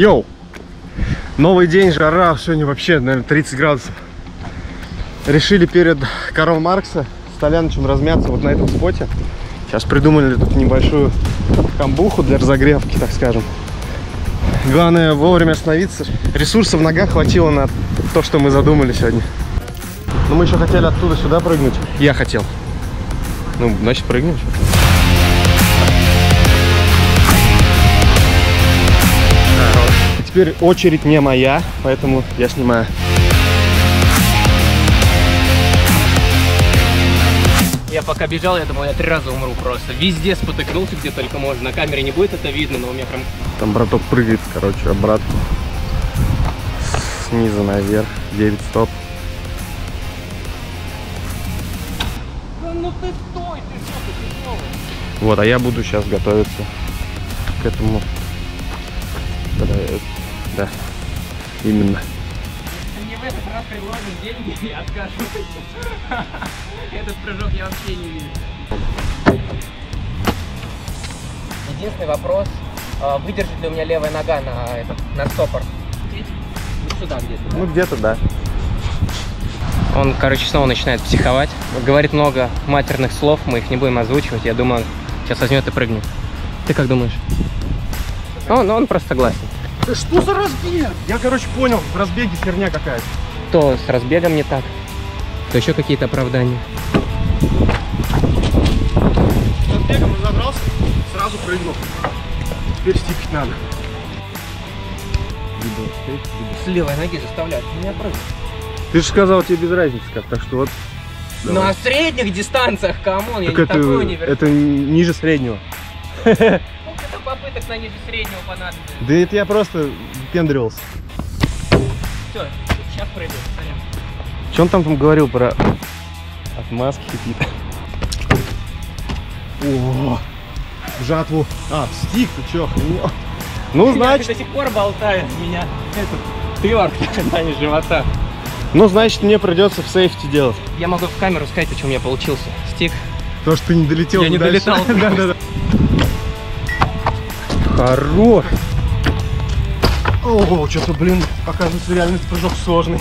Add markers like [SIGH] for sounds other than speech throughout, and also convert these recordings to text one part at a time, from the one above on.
Йоу! Новый день, жара, сегодня вообще, наверное, 30 градусов. Решили перед Карл Маркса с Толянычем размяться вот на этом споте. Сейчас придумали тут небольшую камбуху для разогревки, так скажем. Главное вовремя остановиться. Ресурсов в ногах хватило на то, что мы задумали сегодня. Но мы еще хотели оттуда сюда прыгнуть. Я хотел. Ну, значит, прыгнем. Теперь очередь не моя, поэтому я снимаю. Я пока бежал, я думал, я три раза умру просто. Везде спотыкнулся, где только можно. На камере не будет это видно, но у меня прям... Там браток прыгает, короче, обратно. Снизу наверх. 9 стоп. Да ну ты стой, ты что, ты тяжелый. Вот, а я буду сейчас готовиться к этому. Да, да, именно. Мне в этот раз предложат деньги и откажусь. Этот прыжок я вообще не вижу. Единственный вопрос, а, выдержит ли у меня левая нога на этот, на стопор? Ну сюда где-то. Ну, где-то, да. Он, короче, снова начинает психовать. Говорит много матерных слов, мы их не будем озвучивать. Я думаю, он сейчас возьмет и прыгнет. Ты как думаешь? Он, он просто согласен. Да что за разбег? Я, короче, понял, в разбеге херня какая-то. То с разбегом не так, то еще какие-то оправдания. С разбегом разобрался, сразу прыгнул. Теперь стипить надо. С левой ноги заставляют меня прыгать. Ты же сказал, тебе без разницы как, так что вот. Ну а в средних дистанциях, камон, я Так не это, такой университет. это ниже среднего. [LAUGHS] Попыток на ниже среднего понадобится? Да это я просто выпендривался. Все, сейчас прыгаю, сорян. Что он там, там говорил про отмазки какие-то? О, в жатву. А, в стик, ты чё, охренел? Ну, Меня значит, до сих пор болтает меня этот тывар на [LAUGHS] низ живота. ну, значит, мне придется в сейфти делать. Я могу в камеру сказать, почему у меня получился стик. То, что ты не долетел Я не дальше. долетал. Да, да, да. Хорош. О, что-то, блин, оказывается, реально этот прыжок сложный.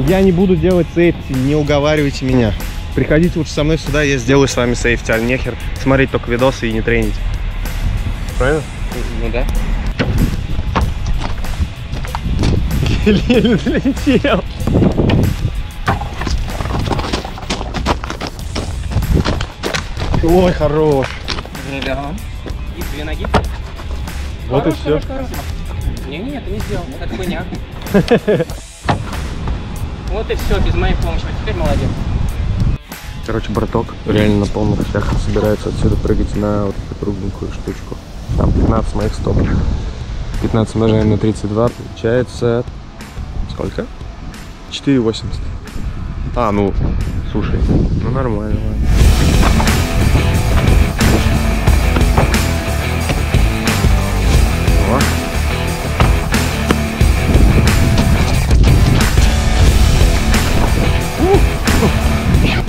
Я не буду делать сейфти, не уговаривайте меня. Приходите лучше со мной сюда, я сделаю с вами сейфти, а нехер смотреть только видосы и не тренить. Правильно? Ну да. Еле долетел. Ой, хорош. Живем. И две ноги. Вот и Хорош, все. хорош, хорош. Не-не, ты не сделал, это хуйня. [LAUGHS] Вот и все, без моей помощи. Теперь молодец. Короче, браток реально на полных щах собирается отсюда прыгать на вот эту кругленькую штучку. Там 15 моих стоп. 15 умножаем на 32, получается... Сколько? 4,80. А, ну, слушай, ну нормально, ладно.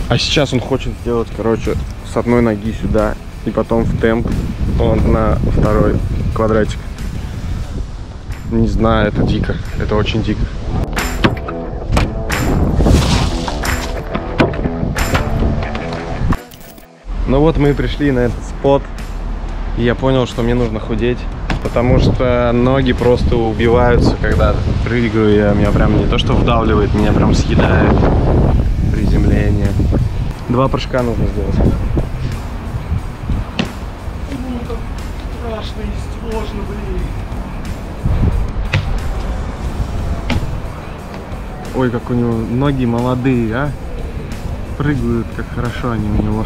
А сейчас он хочет сделать, короче, с одной ноги сюда и потом в темп он на второй квадратик. Не знаю, это дико. Это очень дико. Ну вот мы и пришли на этот спот. И я понял, что мне нужно худеть. Потому что ноги просто убиваются, когда прыгаю. Я, меня прям не то что вдавливает, меня прям съедает приземление. Два прыжка нужно сделать. Страшно и сложно, блин. Ой, как у него ноги молодые, а? Прыгают, как хорошо они у него.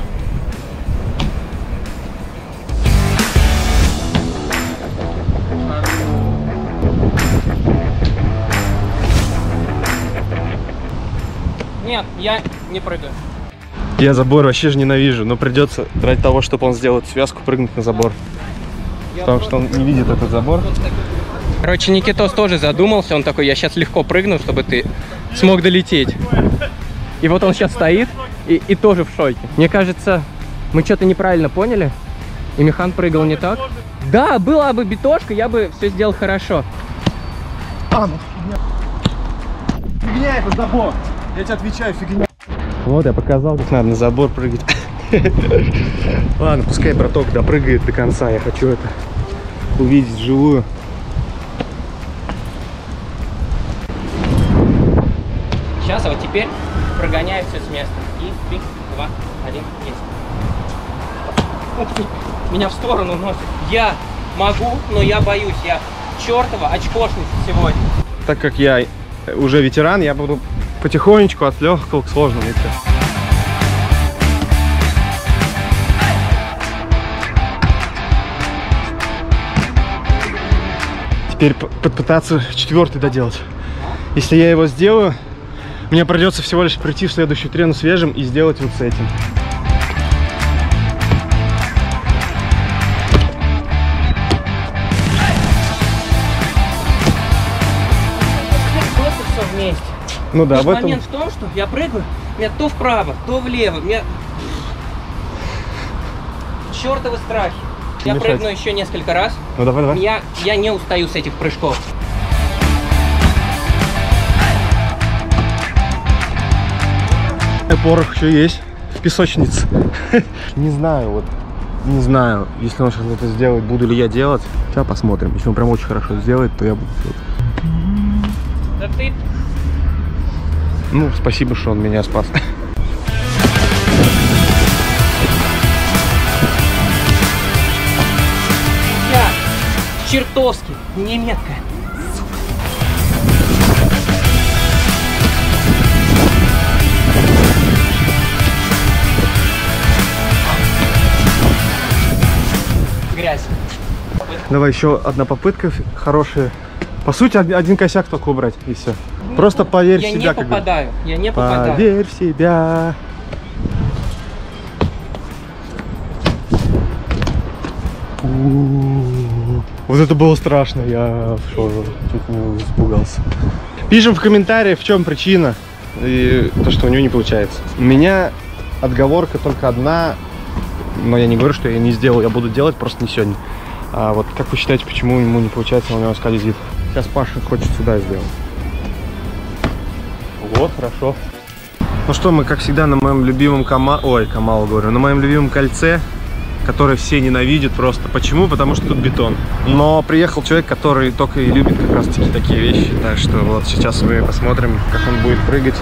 Нет, я не прыгаю. Я забор вообще же ненавижу, но придется ради того, чтобы он сделал связку, прыгнуть на забор. Потому что он не видит этот забор. Короче, Никитос тоже задумался, он такой, я сейчас легко прыгну, чтобы ты смог долететь. И вот он сейчас стоит и, и тоже в шоке. Мне кажется, мы что-то неправильно поняли, и Михан прыгал не так. Да, была бы битошка, я бы все сделал хорошо. А, ну фигня. Фигня это забор. Я тебе отвечаю, фигня. Вот, я показал, как надо на забор прыгать. [LAUGHS] Ладно, пускай браток допрыгает до конца. Я хочу это увидеть вживую. Сейчас, а вот теперь прогоняю все с места. И 3, 2, 1, есть. [LAUGHS] Меня в сторону носит. Я могу, но я боюсь. Я чертова очкошница сегодня. Так как я уже ветеран, я буду потихонечку от легкого к сложному идти. Теперь попытаться четвертый доделать. Если я его сделаю, мне придется всего лишь прийти в следующую трену свежим и сделать вот с этим. Все вместе. Ну да, в этом... момент в том, что я прыгаю, меня то вправо, то влево, меня... Чертовы страхи. Я Мешать. прыгну еще несколько раз. Ну давай, давай. Я, я не устаю с этих прыжков. Порох еще есть в песочнице. Не знаю, вот не знаю, если он сейчас это сделает, буду ли я делать. Сейчас посмотрим. Если он прям очень хорошо сделает, то я буду делать. Да ты... Ну, спасибо, что он меня спас. Я чертовски не меткая. Грязь. Давай еще одна попытка хорошая. По сути, од- один косяк только убрать, и все. Просто поверь я в себя, не как говорится. попадаю. Я не попадаю. Поверь в себя. Вот это было страшно, я чуть не испугался. Пишем в комментариях, в чем причина и то, что у него не получается. У меня отговорка только одна, но я не говорю, что я не сделал, я буду делать, просто не сегодня. А вот как вы считаете, почему ему не получается, у него скользит? Сейчас Паша хочет сюда сделать. Вот, хорошо. Ну что, мы, как всегда, на моем любимом Кама... Ой, Камалу говорю, на моем любимом кольце, которое все ненавидят просто. Почему? Потому что тут бетон. Но приехал человек, который только и любит как раз таки такие вещи. Так что вот сейчас мы посмотрим, как он будет прыгать.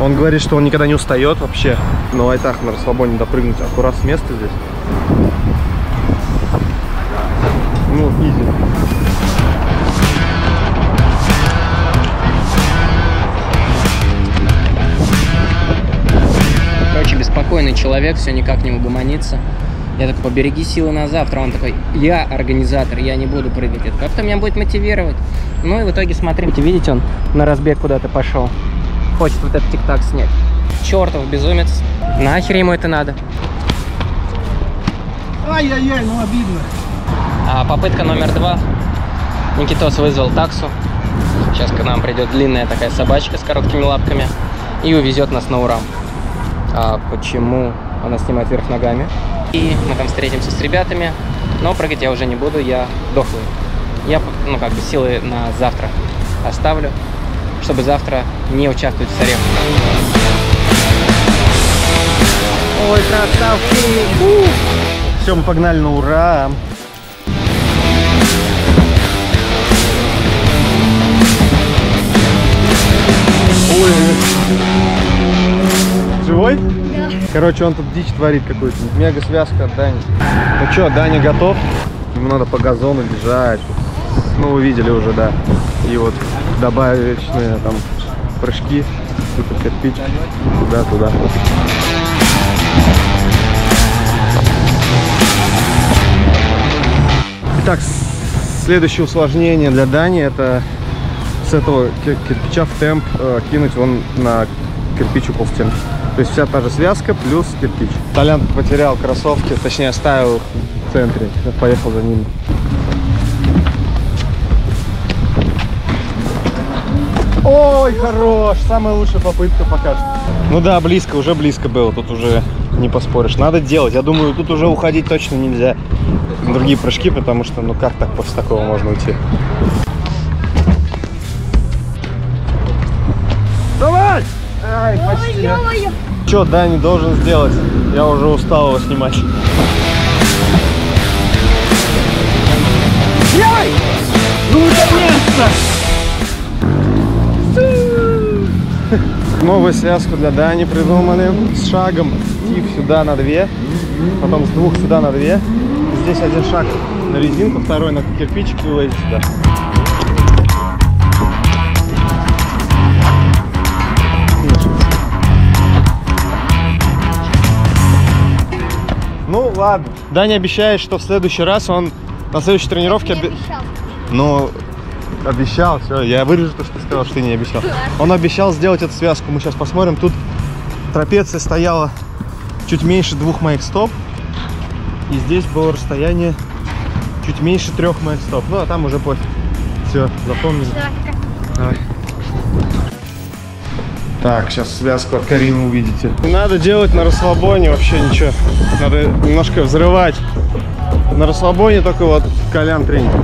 Он говорит, что он никогда не устает вообще. Но айтах на расслабоне допрыгнуть аккурат с места здесь. Ну, изи. Беспокойный человек, все никак не угомонится. Я такой, побереги силы на завтра. Он такой, я организатор, я не буду прыгать. Это как-то меня будет мотивировать. Ну и в итоге, смотрите, видите, он на разбег куда-то пошел. Хочет вот этот тик-так снять. Чертов безумец. Нахер ему это надо? Ай-яй-яй, ну обидно. А попытка номер два. Никитос вызвал таксу. Сейчас к нам придет длинная такая собачка с короткими лапками и увезет нас на Урам. А почему она снимает вверх ногами? И мы там встретимся с ребятами, но прыгать я уже не буду, я дохлый. Я, ну, как бы силы на завтра оставлю, чтобы завтра не участвовать в соревнованиях. Ой, красавчик! Все, мы погнали на ура! Ой. Живой? Да. Короче, он тут дичь творит какую-то. Мега связка от Дани. Ну что, Даня готов? Ему надо по газону бежать. Ну, вы видели уже, да. И вот добавочные там прыжки. Типа кирпич. Туда-туда. Итак, следующее усложнение для Дани это с этого кир- кирпича в темп э, кинуть вон на кирпич упал стенки. То есть вся та же связка плюс кирпич. Толян потерял кроссовки, точнее оставил их в центре. Я поехал за ними. Ой, хорош! Самая лучшая попытка пока что. Ну да, близко, уже близко было. Тут уже не поспоришь. Надо делать. Я думаю, тут уже уходить точно нельзя. Другие прыжки, потому что, ну как так после такого можно уйти? Давай! Ай, почти. Ё-моё! Что Дани должен сделать? Я уже устал его снимать. Яй! Ну, наконец-то! Новую связку для Дани придумали. С шагом тип сюда на две, потом с двух сюда на две. Здесь один шаг на резинку, второй на кирпичик и сюда. Ну ладно. Даня обещает, что в следующий раз он на следующей тренировке... Не обе- обещал. Ну, обещал, все, я вырежу то, что ты сказал, что ты не обещал. Он обещал сделать эту связку. Мы сейчас посмотрим. Тут трапеция стояла чуть меньше двух моих стоп. И здесь было расстояние чуть меньше трех моих стоп. Ну, а там уже пофиг. Все, запомнили. Давай. Так, сейчас связку от Карины увидите. Не надо делать на расслабоне вообще ничего. Надо немножко взрывать. На расслабоне только вот Колян тренинг.